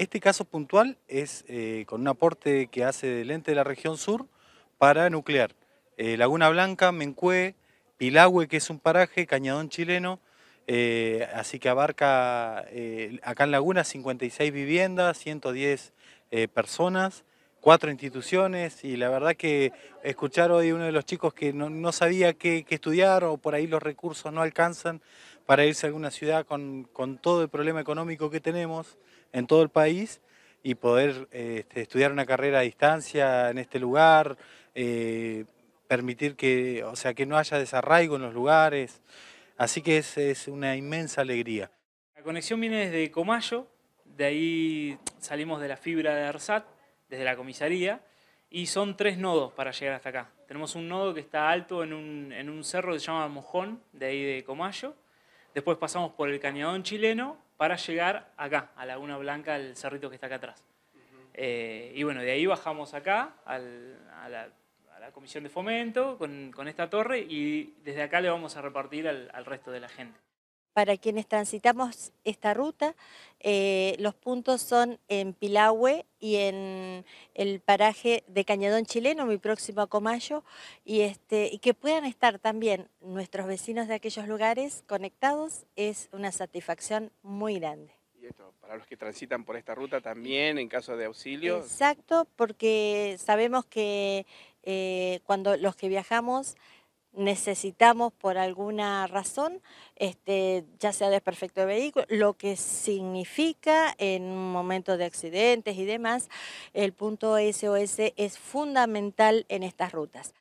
Este caso puntual es eh, con un aporte que hace del ente de la región sur para nuclear. Eh, Laguna Blanca, Mencué, Pilahue, que es un paraje, Cañadón chileno, eh, así que abarca acá en Laguna 56 viviendas, 110 personas, cuatro instituciones y la verdad que escuchar hoy uno de los chicos que no, sabía qué, estudiar o por ahí los recursos no alcanzan para irse a alguna ciudad con, todo el problema económico que tenemos en todo el país y poder este, estudiar una carrera a distancia en este lugar, eh, permitir que, o sea, que no haya desarraigo en los lugares, así que es, es una inmensa alegría. La conexión viene desde Comayo, de ahí salimos de la fibra de ARSAT, desde la comisaría, y son tres nodos para llegar hasta acá. Tenemos un nodo que está alto en un, cerro que se llama Mojón, de ahí de Comayo. Después pasamos por el cañadón chileno para llegar acá, a Laguna Blanca, el cerrito que está acá atrás. Eh, y bueno, de ahí bajamos acá a, la, comisión de fomento con, esta torre y desde acá le vamos a repartir al resto de la gente. Para quienes transitamos esta ruta, eh, los puntos son en Pilahue y en el paraje de Cañadón Chileno, muy próximo a Comayo, y, este, y que puedan estar también nuestros vecinos de aquellos lugares conectados es una satisfacción muy grande. Y esto, para los que transitan por esta ruta también, en caso de auxilio. Exacto, porque sabemos que eh, cuando los que viajamos necesitamos por alguna razón, este, ya sea desperfecto de vehículo, lo que significa en un momento de accidentes y demás, el punto SOS es fundamental en estas rutas.